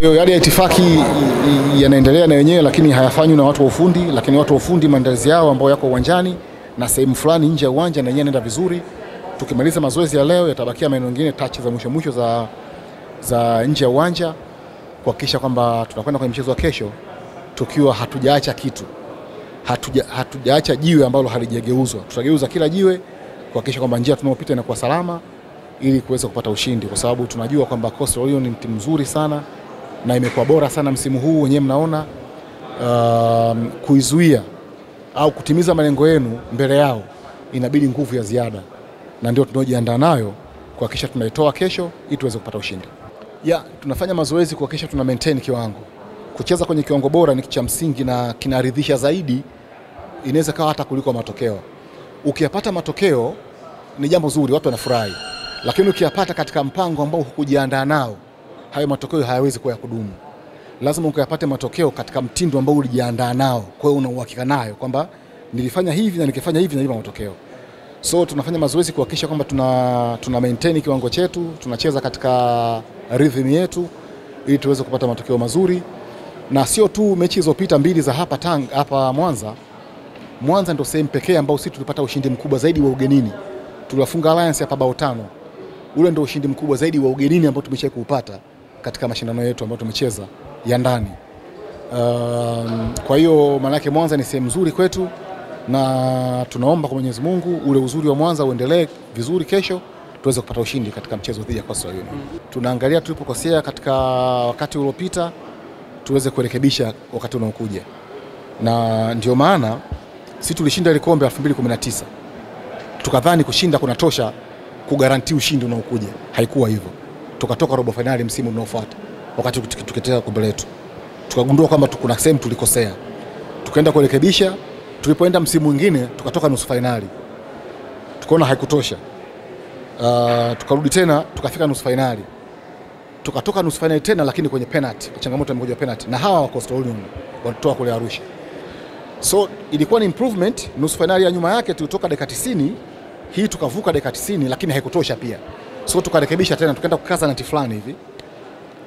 hiyo yale ya itifaki yanaendelea na wenyewe, lakini hayafanywi na watu wa ufundi, lakini watu wa ufundi maandalizi yao ambao yako uwanjani na sehemu fulani nje ya uwanja na yenyewe vizuri. Tukimaliza mazoezi ya leo, yatabakia maeneo mengine touch za mwisho mwisho za, za nje ya uwanja kuhakikisha kwamba tunakwenda kwenye mchezo wa kesho tukiwa hatujaacha kitu hatuja, hatujaacha jiwe ambalo halijageuzwa. Tutageuza kila jiwe kuhakikisha kwamba njia tunayopita inakuwa salama ili kuweza kupata ushindi, kwa sababu tunajua kwamba Coastal Union ni timu nzuri sana na imekuwa bora sana msimu huu wenyewe mnaona. Um, kuizuia au kutimiza malengo yenu mbele yao inabidi nguvu ya ziada, na ndio tunaojiandaa nayo kuhakikisha tunaitoa kesho ili tuweze kupata ushindi. Ya, tunafanya mazoezi kuhakikisha tuna maintain kiwango. Kucheza kwenye kiwango bora ni cha msingi na kinaridhisha zaidi, inaweza kawa hata kuliko matokeo. Ukiyapata matokeo ni jambo zuri, watu wanafurahi, lakini ukiyapata katika mpango ambao hukujiandaa nao, hayo matokeo hayawezi kuwa ya kudumu. Lazima ukayapate matokeo katika mtindo ambao ulijiandaa nao, kwa hiyo una uhakika nayo kwamba nilifanya hivi na nikifanya hivi nalipa matokeo. So tunafanya mazoezi kuhakikisha kwamba tuna, tuna maintain kiwango chetu, tunacheza katika rhythm yetu ili tuweze kupata matokeo mazuri, na sio tu mechi zilizopita mbili za hapa Tanga, hapa Mwanza. Mwanza ndio sehemu pekee ambao sisi tulipata ushindi mkubwa zaidi wa ugenini. Tuliwafunga Alliance hapa bao tano. Ule ndio ushindi mkubwa zaidi wa ugenini ambao tumeshawahi kuupata katika mashindano yetu ambayo tumecheza ya ndani. Um, kwa hiyo maanake Mwanza ni sehemu nzuri kwetu na tunaomba kwa Mwenyezi Mungu ule uzuri wa Mwanza uendelee vizuri, kesho tuweze kupata ushindi katika mchezo dhidi ya Coastal Union. Tunaangalia tulipokosea katika wakati uliopita tuweze kurekebisha wakati unaokuja, na ndio maana si tulishinda ile kombe 2019 tukadhani kushinda kunatosha kugaranti ushindi unaokuja. Haikuwa hivyo, tukatoka robo fainali msimu unaofuata wakati tukitetea kombe letu, tukagundua kwamba kuna sehemu tulikosea, tukaenda kurekebisha. Tulipoenda msimu mwingine tukatoka nusu fainali, tukaona haikutosha. Uh, tukarudi tena tukafika nusu fainali, tukatoka nusu fainali tena, lakini kwenye penalty, changamoto imekuja penalty, na hawa wa Coastal Union walitoa kule Arusha. So ilikuwa ni improvement. Nusu fainali ya nyuma yake tulitoka dakika 90, hii tukavuka dakika 90, lakini haikutosha pia. So tukarekebisha tena, tukaenda kukaza nati fulani hivi,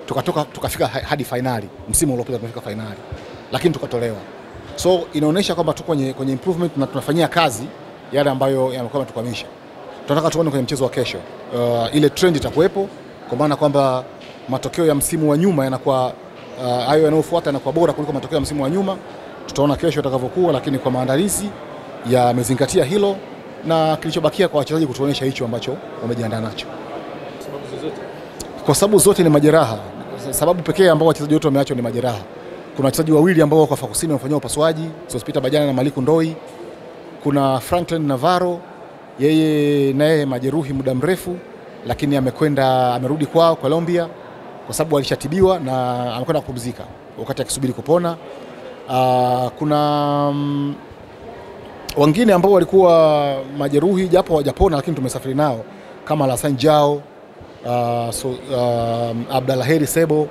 tukatoka tukafika hadi fainali. Msimu uliopita tumefika fainali, lakini tukatolewa. So inaonyesha kwamba tuko kwenye, kwenye improvement na tunafanyia kazi yale ambayo yamekuwa yametukwamisha. Tunataka tuone kwenye mchezo wa kesho, uh, ile trend itakuwepo, kwa maana kwamba matokeo ya msimu wa nyuma yanakuwa hayo uh, yanayofuata yanakuwa bora kuliko matokeo ya msimu wa nyuma. Tutaona kesho itakavyokuwa, lakini kwa maandalizi yamezingatia hilo na kilichobakia kwa wachezaji kutuonyesha hicho ambacho wamejiandaa nacho kwa sababu zote ni majeraha. Sababu pekee ambao wachezaji wote wameachwa ni majeraha. Kuna wachezaji wawili ambao wako Afrika Kusini wamefanyiwa upasuaji, Sospita Bajana na Maliku Ndoi. Kuna Franklin Navarro, yeye naye majeruhi muda mrefu, lakini amekwenda amerudi kwao Colombia kwa sababu alishatibiwa na amekwenda kupumzika wakati akisubiri kupona. Uh, kuna mm, wengine ambao walikuwa majeruhi japo hawajapona, lakini tumesafiri nao kama Lasan Jao uh, so, uh, Abdalaheri Sebo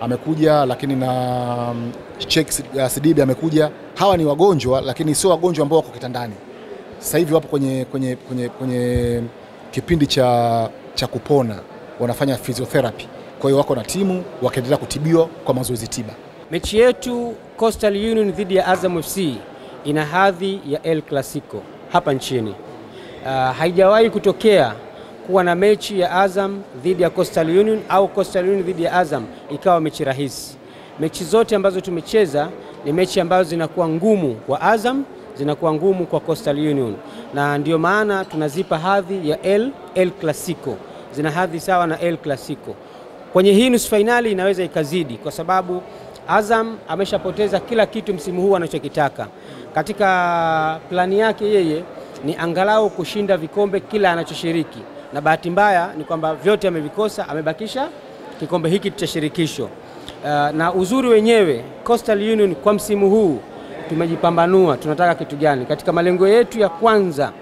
amekuja, lakini na Chek Sheikh uh, Sidibe amekuja. Hawa ni wagonjwa, lakini sio wagonjwa ambao wako kitandani. Sasa hivi wapo kwenye, kwenye, kwenye, kwenye kipindi cha, cha kupona, wanafanya physiotherapy. Kwa hiyo wako na timu wakiendelea kutibiwa kwa mazoezi tiba. Mechi yetu Coastal Union dhidi ya Azam FC ina hadhi ya El Clasico hapa nchini. Uh, haijawahi kutokea kuwa na mechi ya Azam dhidi ya Coastal Union au Coastal Union dhidi ya Azam ikawa mechi rahisi. Mechi zote ambazo tumecheza ni mechi ambazo zinakuwa ngumu kwa Azam, zinakuwa ngumu kwa Coastal Union, na ndio maana tunazipa hadhi ya El, El Clasico, zina hadhi sawa na El Clasico. Kwenye hii nusu fainali inaweza ikazidi kwa sababu Azam ameshapoteza kila kitu msimu huu anachokitaka. Katika plani yake yeye ni angalau kushinda vikombe kila anachoshiriki, na bahati mbaya ni kwamba vyote amevikosa, amebakisha kikombe hiki cha shirikisho. Uh, na uzuri wenyewe Coastal Union kwa msimu huu tumejipambanua, tunataka kitu gani? Katika malengo yetu ya kwanza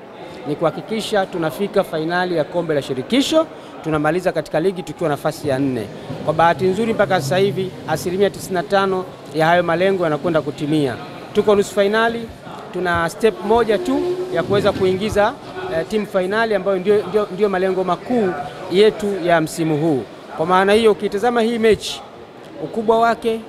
ni kuhakikisha tunafika fainali ya kombe la shirikisho, tunamaliza katika ligi tukiwa nafasi ya nne. Kwa bahati nzuri, mpaka sasa hivi asilimia 95 ya hayo malengo yanakwenda kutimia. Tuko nusu fainali, tuna step moja tu ya kuweza kuingiza eh, timu fainali ambayo ndio, ndio, ndio malengo makuu yetu ya msimu huu. Kwa maana hiyo, ukitazama hii mechi ukubwa wake,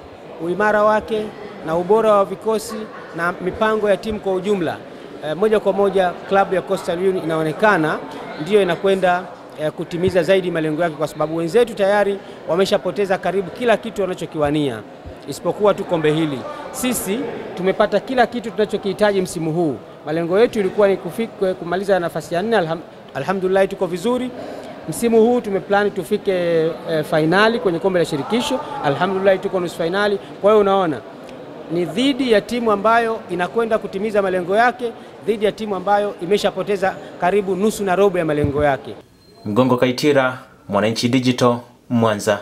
uimara wake na ubora wa vikosi na mipango ya timu kwa ujumla, eh, moja kwa moja klabu ya Coastal Union inaonekana ndiyo inakwenda eh, kutimiza zaidi malengo yake, kwa sababu wenzetu tayari wameshapoteza karibu kila kitu wanachokiwania isipokuwa tu kombe hili. Sisi tumepata kila kitu tunachokihitaji msimu huu. Malengo yetu ilikuwa ni kufika kumaliza nafasi ya nne. Alham, alhamdulillah tuko vizuri. Msimu huu tumeplani tufike e, fainali kwenye kombe la shirikisho. Alhamdulillah tuko nusu fainali. Kwa hiyo unaona ni dhidi ya timu ambayo inakwenda kutimiza malengo yake, dhidi ya timu ambayo imeshapoteza karibu nusu na robo ya malengo yake. Mgongo Kaitira, Mwananchi Digital, Mwanza.